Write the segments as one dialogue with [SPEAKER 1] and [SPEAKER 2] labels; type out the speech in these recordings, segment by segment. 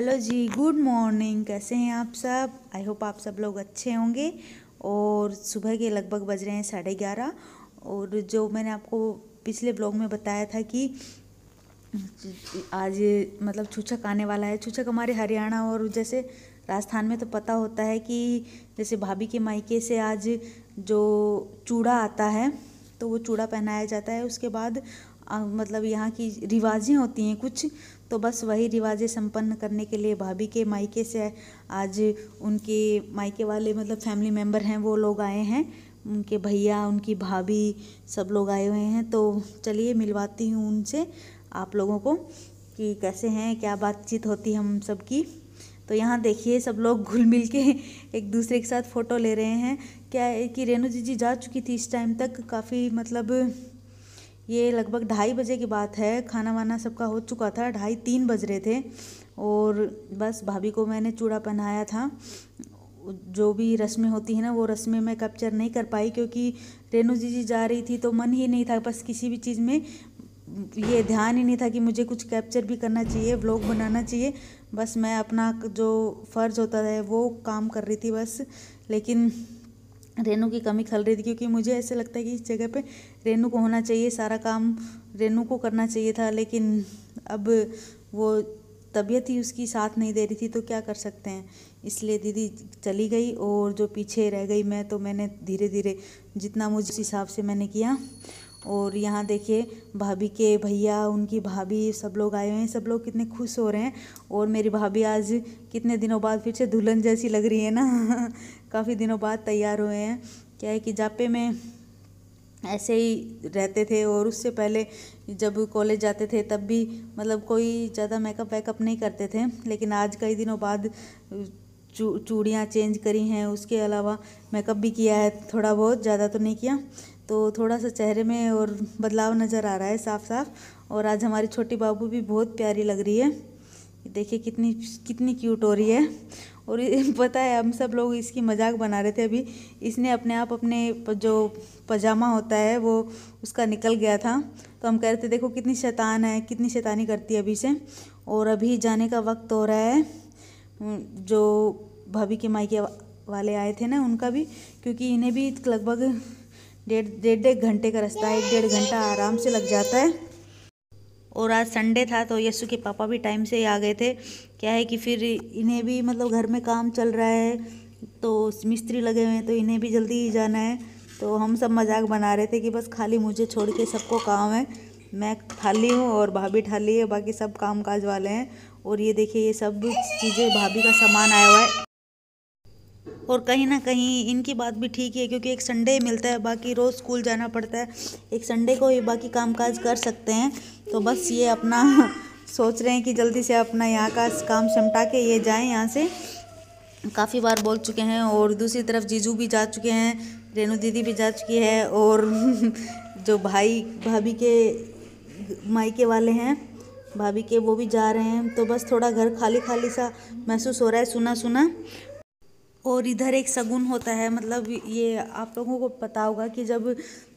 [SPEAKER 1] Hello जी, good morning. कैसे हैं आप सब? आई होप आप सब लोग अच्छे होंगे। और सुबह के लगभग बज रहे हैं साढ़े ग्यारह। और जो मैंने आपको पिछले ब्लॉग में बताया था कि आज मतलब छूछक आने वाला है। छूछक हमारे हरियाणा और जैसे राजस्थान में तो पता होता है कि जैसे भाभी के मायके से आज जो चूड़ा आता है तो वो चूड़ा पहनाया जाता है। उसके बाद मतलब यहाँ की रिवाजें होती हैं कुछ। तो बस वही रिवाजें संपन्न करने के लिए भाभी के मायके से आज उनके मायके वाले मतलब फैमिली मेंबर हैं, वो लोग आए हैं। उनके भैया, उनकी भाभी सब लोग आए हुए हैं। तो चलिए मिलवाती हूँ उनसे आप लोगों को कि कैसे हैं, क्या बातचीत होती हम सब की तो यहाँ देखिए सब लोग घुल मिल के एक दूसरे के साथ फ़ोटो ले रहे हैं। क्या है कि रेणु जी जी जा चुकी थी इस टाइम तक, काफ़ी मतलब ये लगभग ढाई बजे की बात है। खाना वाना सबका हो चुका था, ढाई तीन बज रहे थे और बस भाभी को मैंने चूड़ा पहनाया था। जो भी रस्में होती हैं ना, वो रस्में मैं कैप्चर नहीं कर पाई क्योंकि रेणु जी जी जा रही थी तो मन ही नहीं था, बस किसी भी चीज़ में ये ध्यान ही नहीं था कि मुझे कुछ कैप्चर भी करना चाहिए व्लॉग बनाना चाहिए। बस मैं अपना जो फ़र्ज़ होता है वो काम कर रही थी बस। लेकिन रेनू की कमी खल रही थी क्योंकि मुझे ऐसे लगता है कि इस जगह पे रेनू को होना चाहिए, सारा काम रेनू को करना चाहिए था, लेकिन अब वो तबीयत ही उसकी साथ नहीं दे रही थी तो क्या कर सकते हैं? इसलिए दीदी चली गई और जो पीछे रह गई मैं तो मैंने धीरे धीरे जितना मुझे हिसाब से मैंने किया और यहाँ देखिए, भाभी के भैया, उनकी भाभी, सब लोग आए हुए हैं, सब लोग कितने खुश हो रहे हैं। और मेरी भाभी आज कितने दिनों बाद फिर से दुल्हन जैसी लग रही है ना? काफ़ी दिनों बाद तैयार हुए हैं। क्या है कि जापे में ऐसे ही रहते थे और उससे पहले जब कॉलेज जाते थे, तब भी मतलब कोई ज़्यादा मेकअप वेकअप नहीं करते थे। लेकिन आज कई दिनों बाद चू, चूड़ियाँ चेंज करी हैं। उसके अलावा मेकअप भी किया है, थोड़ा बहुत, ज़्यादा तो नहीं किया। तो थोड़ा सा चेहरे में और बदलाव नज़र आ रहा है साफ़ साफ़ और आज हमारी छोटी बाबू भी बहुत प्यारी लग रही है। देखिए कितनी कितनी क्यूट हो रही है। और पता है, हम सब लोग इसकी मज़ाक बना रहे थे अभी। इसने अपने आप अपने जो पजामा होता है वो उसका निकल गया था। तो हम कह रहे थे, देखो कितनी शैतान है, कितनी शैतानी करती है अभी से। और अभी जाने का वक्त हो रहा है। जो भाभी के मायके वाले आए थे ना उनका भी, क्योंकि इन्हें भी लगभग डेढ़ डेढ़ डेढ़ घंटे का रास्ता है एक डेढ़ घंटा आराम से लग जाता है। और आज संडे था तो यस्सु के पापा भी टाइम से ही आ गए थे। क्या है कि फिर इन्हें भी मतलब घर में काम चल रहा है तो मिस्त्री लगे हुए हैं तो इन्हें भी जल्दी ही जाना है। तो हम सब मज़ाक बना रहे थे कि बस खाली मुझे छोड़ के सबको काम है। मैं ठाली हूँ और भाभी ठाली है, बाकी सब काम काज वाले हैं। और ये देखिए, ये सब चीज़ें भाभी का सामान आया हुआ है। और कहीं ना कहीं इनकी बात भी ठीक है क्योंकि एक संडे मिलता है, बाकी रोज़ स्कूल जाना पड़ता है। एक संडे को ही बाकी काम काज कर सकते हैं। तो बस ये अपना सोच रहे हैं कि जल्दी से अपना यहाँ का काम समटा के ये जाएँ यहाँ से। काफ़ी बार बोल चुके हैं, और दूसरी तरफ़ जीजू भी जा चुके हैं, रेणु दीदी भी जा चुकी है, और जो भाई, भाभी के मायके वाले हैं, भाभी के वो भी जा रहे हैं। तो बस थोड़ा घर खाली खाली सा महसूस हो रहा है सुना सुना और इधर एक सगुन होता है मतलब ये आप लोगों को पता होगा कि जब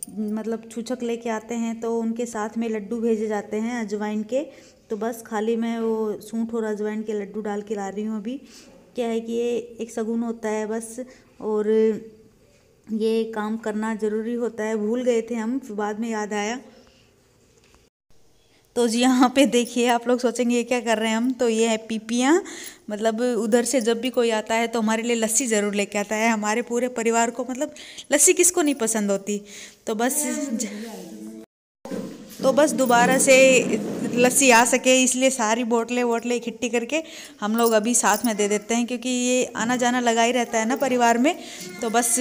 [SPEAKER 1] मतलब छूछक लेके आते हैं तो उनके साथ में लड्डू भेजे जाते हैं अजवाइन के। तो बस खाली मैं वो सूंठ और अजवाइन के लड्डू डाल के ला रही हूँ अभी। क्या है कि ये एक सगुन होता है बस, और ये काम करना ज़रूरी होता है। भूल गए थे हम, बाद में याद आया। तो जी, यहाँ पे देखिए, आप लोग सोचेंगे, ये क्या कर रहे हैं हम? तो ये है पीपियाँ। मतलब उधर से जब भी कोई आता है तो हमारे लिए लस्सी ज़रूर लेके आता है। हमारे पूरे परिवार को मतलब लस्सी किसको नहीं पसंद होती? तो बस तो बस दोबारा से लस्सी आ सके, इसलिए सारी बोतलें वोटलें इकट्ठी करके हम लोग अभी साथ में दे देते हैं, क्योंकि ये आना जाना लगा ही रहता है ना परिवार में। तो बस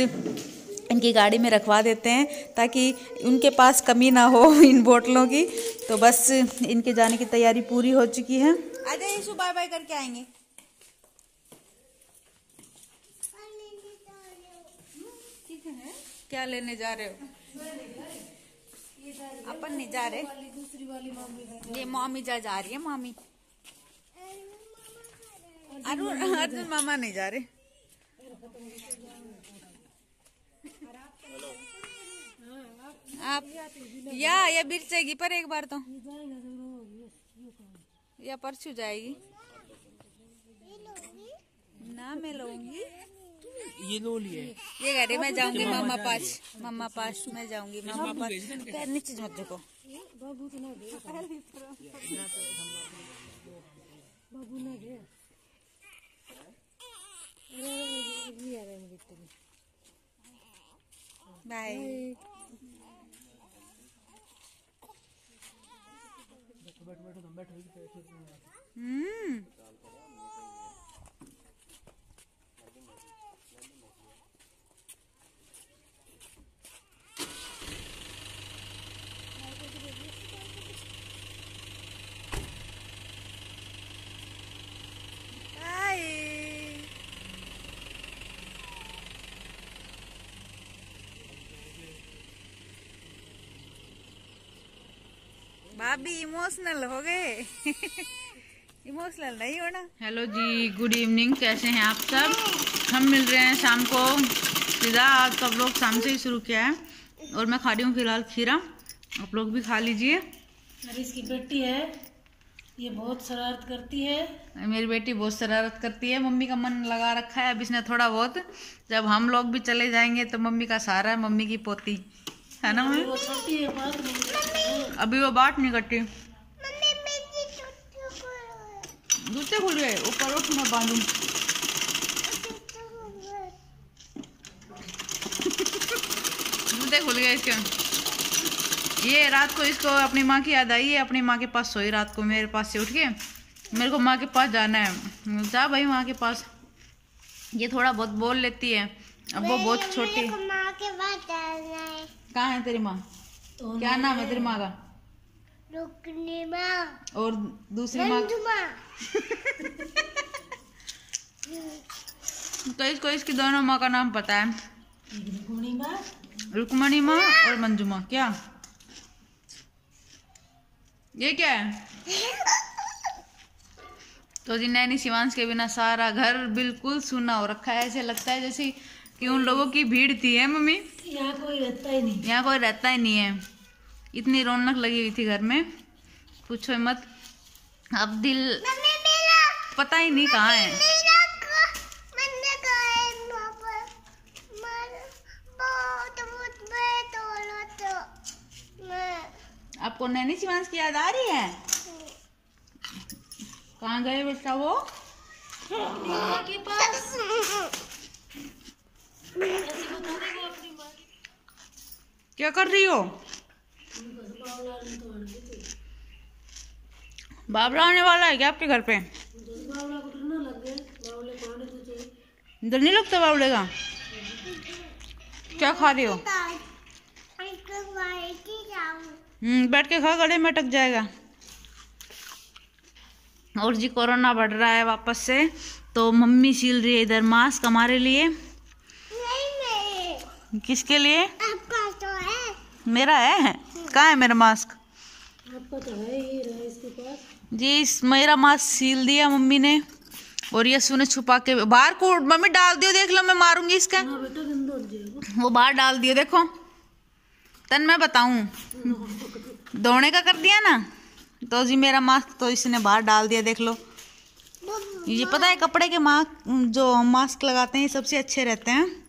[SPEAKER 1] इनकी गाड़ी में रखवा देते हैं ताकि उनके पास कमी ना हो इन बोतलों की। तो बस इनके जाने की तैयारी पूरी हो चुकी है। अरे बाय बाय करके आएँगे। क्या लेने जा रहे हो? अपन नहीं जा रहे। ये मामी जा जा रही है मामी। अरुण अर्जुन मामा नहीं जा रहे। आप या या बिर जाएगी पर एक बार तो या परसों जाएगी ना मैं लूँगी
[SPEAKER 2] ये लो लिए
[SPEAKER 1] ये कह रही मैं जाऊँगी मामा पास मामा पास मैं जाऊँगी मामा पास पैर नीचे मत देखो बाय बैठो बैठो बैठो बैठो हम्म भाभी इमोशनल हो गए। इमोशनल नहीं होना। हेलो जी गुड इवनिंग कैसे हैं आप सब? हम मिल रहे हैं शाम को। सीधा आज तो आप लोग शाम से ही शुरू किया है। और मैं खा रही हूँ फ़िलहाल खीरा। आप लोग भी खा लीजिए।
[SPEAKER 3] अरे इसकी बेटी है। ये बहुत शरारत करती है।
[SPEAKER 1] मेरी बेटी बहुत शरारत करती है। मम्मी का मन लगा रखा है अब इसने थोड़ा बहुत। जब हम लोग भी चले जाएँगे तो मम्मी का सहारा है मम्मी की पोती। है ना, मम्मी? अभी वो बात नहीं करती जूते खुल गए ऊपर उठ मैं बांधू। जूते खुल गए इसके। ये रात को इसको अपनी माँ की याद आई है अपनी माँ के पास सोई रात को, मेरे पास से उठ के। मेरे को माँ के पास जाना है। जा भाई माँ के पास। ये थोड़ा बहुत बोल लेती है। अब वो बहुत छोटी कहाँ है तेरी माँ?
[SPEAKER 3] तो
[SPEAKER 1] क्या नाम है तेरी माँ का?
[SPEAKER 4] रुकनी माँ।
[SPEAKER 1] और दूसरी माँ? तो इसको इसकी दोनों माँ का नाम पता है।
[SPEAKER 3] रुक्मणी माँ?
[SPEAKER 1] माँ और मंजू माँ। क्या? ये क्या है? तो जी नैनी शिवांश के बिना सारा घर बिल्कुल सूना हो रखा है। ऐसे लगता है जैसे कि उन लोगों की भीड़ थी है मम्मी?
[SPEAKER 3] यहाँ कोई रहता ही नहीं।
[SPEAKER 1] यहाँ कोई रहता ही नहीं है। इतनी रौनक लगी हुई थी घर में। पूछो मत। अब दिल
[SPEAKER 4] मेरा
[SPEAKER 1] पता ही नहीं कहाँ है।
[SPEAKER 4] मेरा का- मैंने कहा है वहाँ पर मर बहुत बहुत मैं तोड़ो तो मैं
[SPEAKER 1] आपको नैनी शिवांश की याद आ रही है? कहाँ गए बेटा वो?
[SPEAKER 3] के पास ऐसे बता देगा अपनी माँ की
[SPEAKER 1] क्या कर रही हो?
[SPEAKER 3] तो आने
[SPEAKER 1] वाला है क्या आपके घर पे? डर नहीं लगता बाबले का? क्या खा रही हो? हम्म बैठ के खा गले में अटक जाएगा। और जी कोरोना बढ़ रहा है वापस से तो मम्मी सील रही है इधर मास्क हमारे लिए। किसके लिए?
[SPEAKER 4] आपका तो है।
[SPEAKER 1] मेरा है? कहाँ है मेरा मास्क
[SPEAKER 3] आपका तो है ही रहा इसके पास।
[SPEAKER 1] जी इस मेरा मास्क सील दिया मम्मी ने। और यशु ने छुपा के बाहर को मम्मी डाल दियो देख लो मैं मारूँगी इसका।
[SPEAKER 3] हाँ बेटा गंदा जाएगा।
[SPEAKER 1] वो बाहर डाल दियो देखो। तन मैं बताऊँ। दौड़ने का कर दिया ना? तो जी मेरा मास्क तो इसने बाहर डाल दिया देख लो। ये पता है कपड़े के मास्क जो मास्क लगाते हैं ये सबसे अच्छे रहते हैं।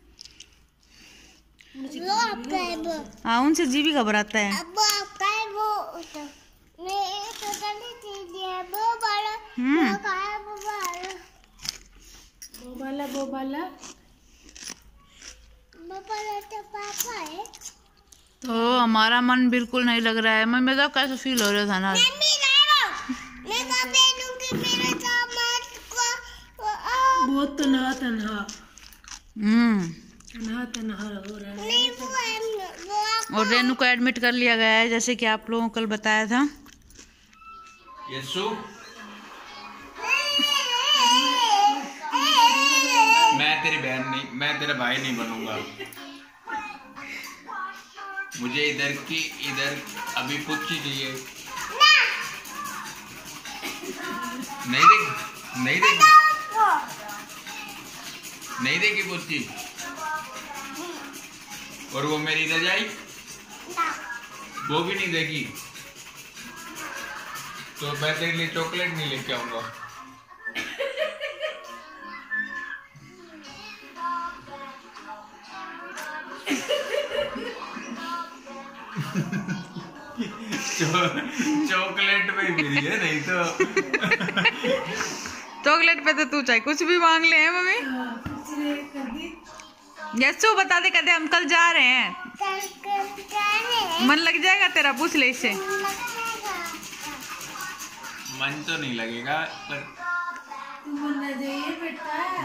[SPEAKER 4] है वो
[SPEAKER 1] हाँ उनसे जी भी घबराता है।
[SPEAKER 4] अब वो आपका है वो तो तो गलत चीज़ है वो वाला
[SPEAKER 1] हम्म।
[SPEAKER 4] वो का है वो वाला
[SPEAKER 3] वो वाला वो वाला
[SPEAKER 4] वो तो पापा है।
[SPEAKER 1] तो हमारा मन बिल्कुल नहीं लग रहा है। मैं मेरा कैसे फील हो रहा था ना
[SPEAKER 3] बहुत तनहा तनहा
[SPEAKER 1] हम्म।
[SPEAKER 3] हो है
[SPEAKER 4] है
[SPEAKER 1] और रेनू को एडमिट कर लिया गया है, जैसे कि आप लोगों कल बताया था।
[SPEAKER 5] मैं तेरी बहन नहीं, मैं तेरा भाई नहीं बनूँगा। मुझे इधर की, इधर अभी पुच्ची चाहिए। नहीं देख, नहीं देगी नहीं देगी पुच्ची और वो मेरी इधर वो भी नहीं देगी। तो मैं तेरे लिए चॉकलेट नहीं लेके आऊँगा। चॉकलेट पे मिली है नहीं तो।
[SPEAKER 6] चॉकलेट पे तो तू चाहे कुछ भी मांग ले मम्मी? यस्सु बता दे कहते हम कल जा रहे हैं।
[SPEAKER 4] कल कल जाने
[SPEAKER 6] मन लग जाएगा तेरा पूछ ले इससे
[SPEAKER 5] मन तो नहीं लगेगा पर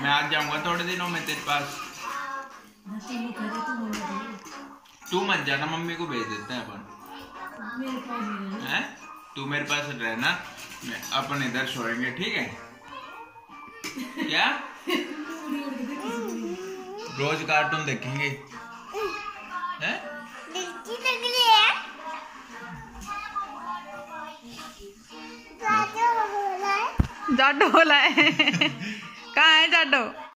[SPEAKER 5] मैं आज जाऊँगा थोड़े दिनों में तेरे पास। तू मत जाना मम्मी को भेज देते हैं अपन।
[SPEAKER 3] मेरे पास ही
[SPEAKER 5] हैं? तू मेरे पास रहना अपन इधर सोएँगे ठीक है? क्या? रोज कार्टून देखेंगे। हैं?
[SPEAKER 4] लग रही है राजा बोला है।
[SPEAKER 6] जाडो बोला है। कहाँ है जाडो